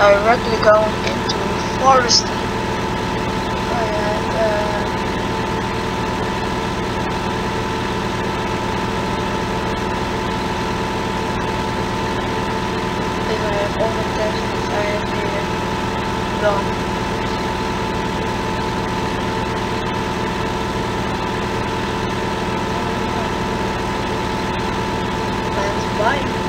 directly going into forestry. And, uh, if I have all the tests I have here done. Let's buy.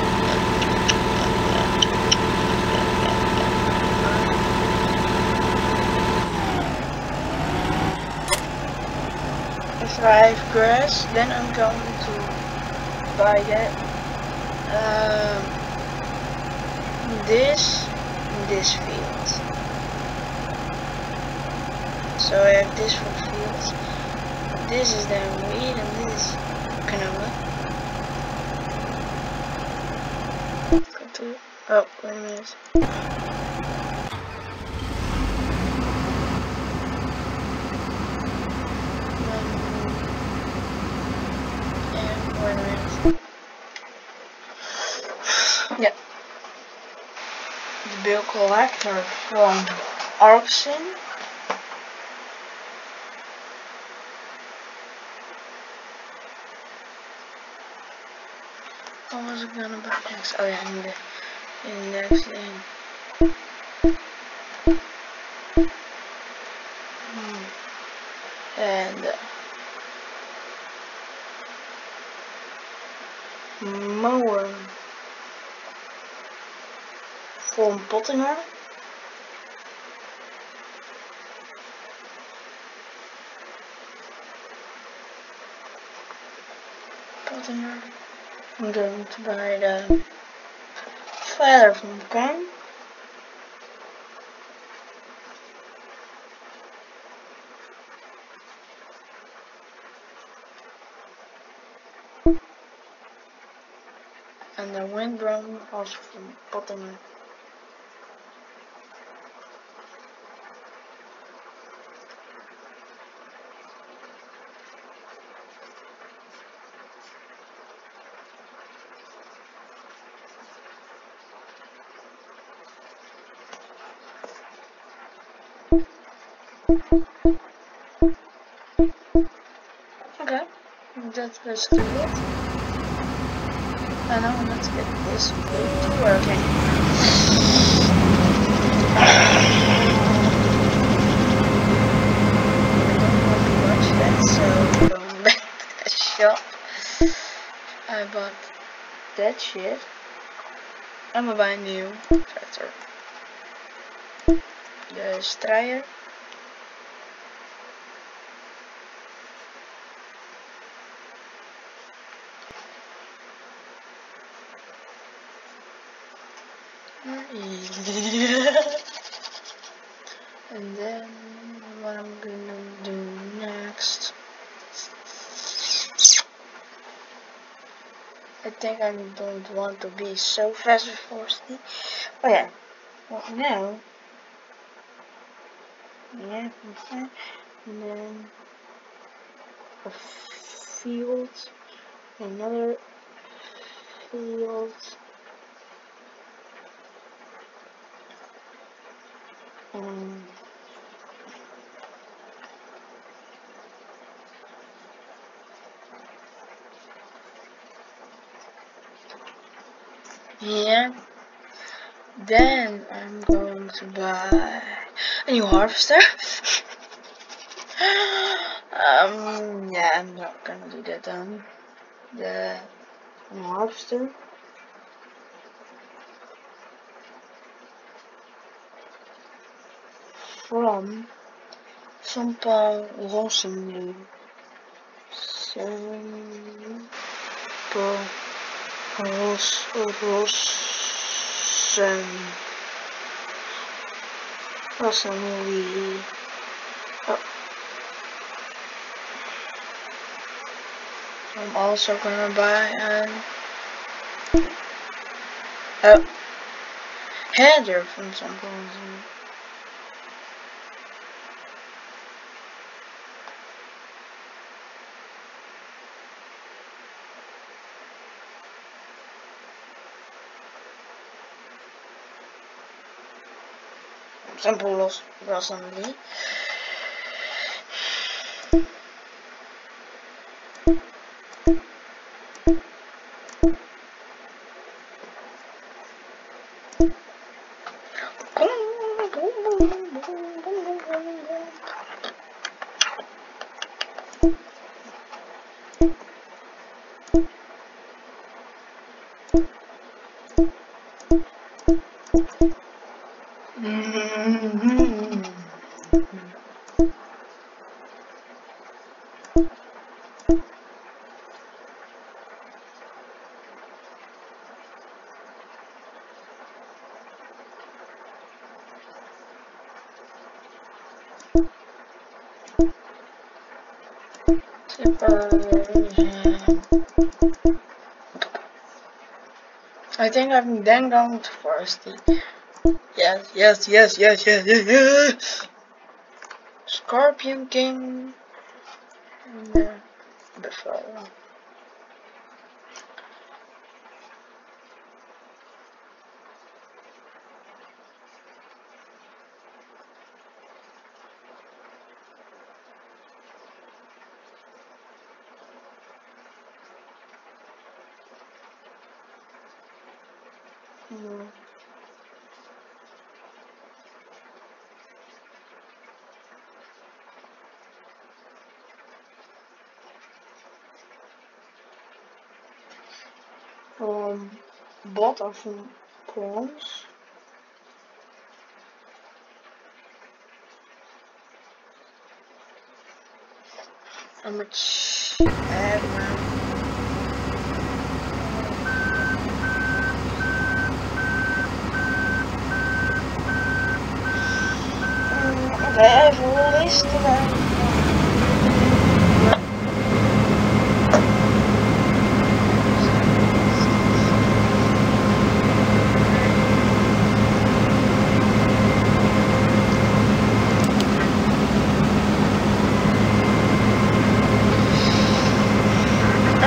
Have grass, then I'm going to buy that. Um, this, this field. So I have this for fields. This is then wheat and this is canola. Oh, wait a minute. Yeah, wait a minute. Yeah. The bill collector from Arpson. What was it gonna buy next? Oh yeah, I need the index in. Hmm. And uh, mower Pöttinger. Pöttinger. I'm going to buy the feather from Ken. And the windbroom also from Pöttinger. Okay, that's basically it. And now let's get this to working. So going back to shop. I bought that shit. I'm gonna buy a new tractor. The Steyr. and then what I'm gonna do next. I think I don't want to be so fast before sleep. Oh yeah. Well now. Yeah, okay. And then a field. Another field. Um, yeah. Then I'm going to buy a new harvester. um, yeah, I'm not gonna do that then. The new harvester. From Sampo Rosenlew. Sampa Ros Rossen. Rossendale. Oh. I'm also gonna buy an oh header from Sampo Rosenlew. ejemplo los Rosandy I think I'm then going to Foresty. Yes, yes, yes, yes, yes, yes, yes. Scorpion King. No, before. Mm. Um, bot of some prawns. How much I'm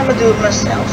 gonna do it myself.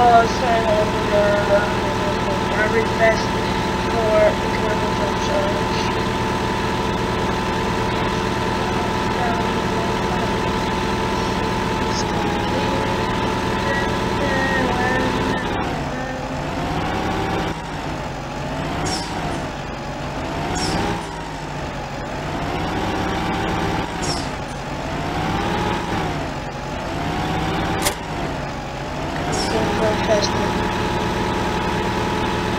Oh, sorry, I request for incredible challenge. Very fast.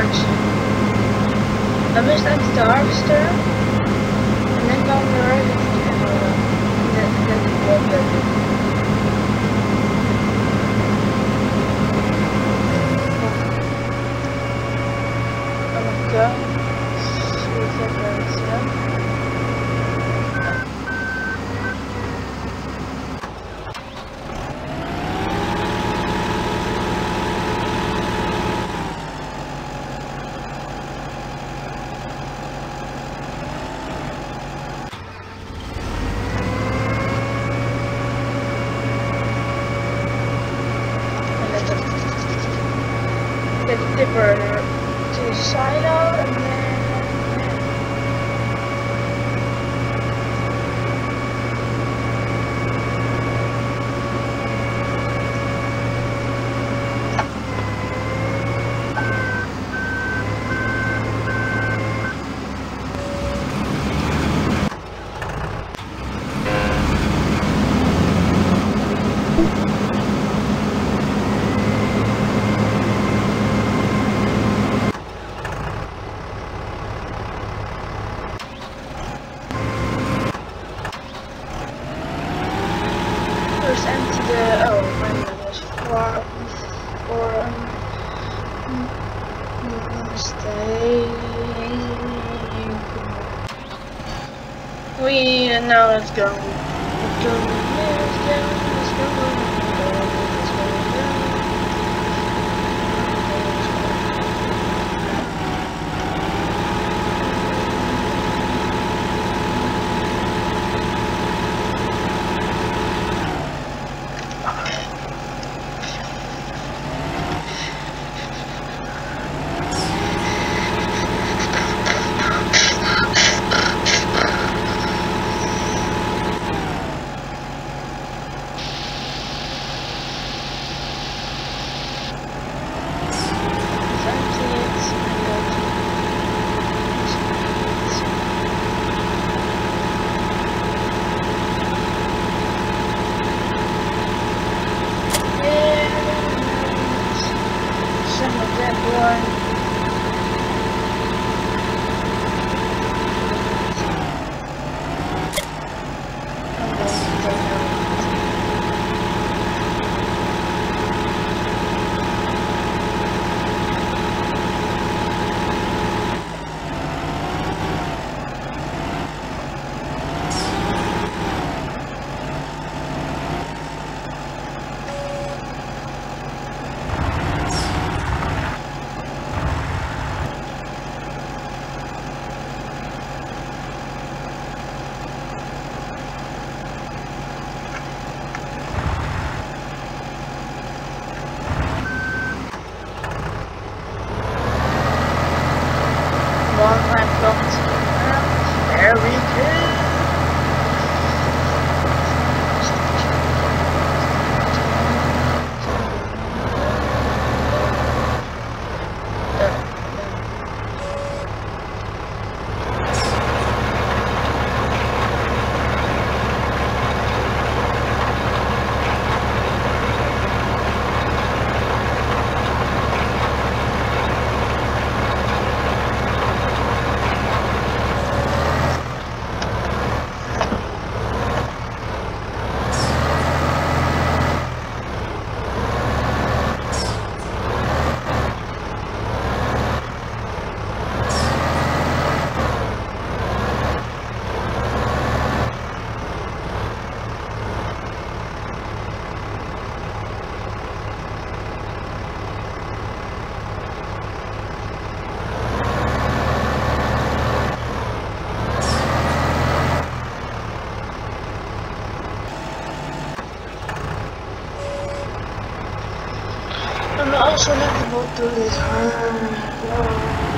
orange. I missed empty the harvester. And then down the right and then, and then the water. go. Let's go. Let's go. Through this Let's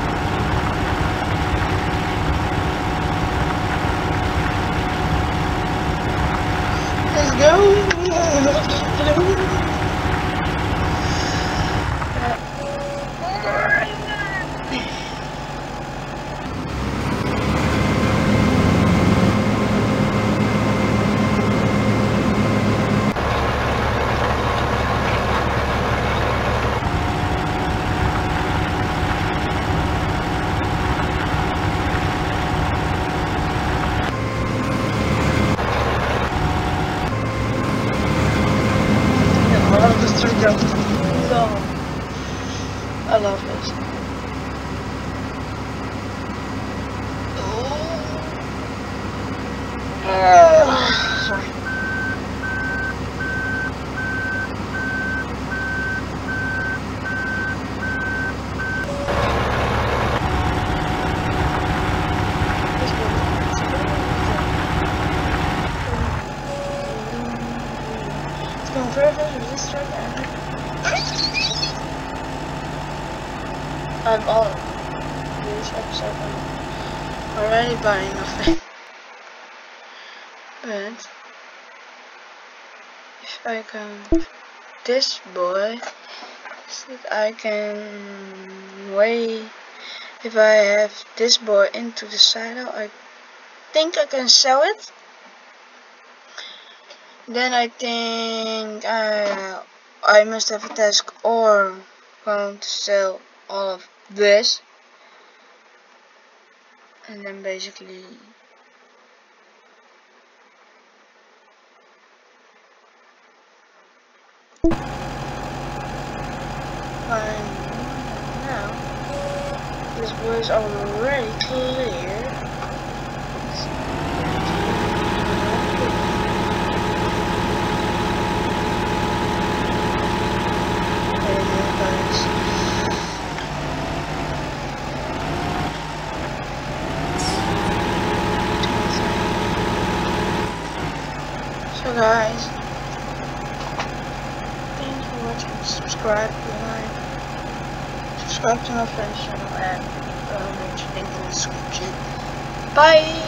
Joe. Already buying a thing. But if I can this boy so that I can weigh if I have this boy into the saddle I think I can sell it then I think uh, I must have a task or going to sell all of this and then basically fine now this was already clear friend's channel, and link in the description. Bye.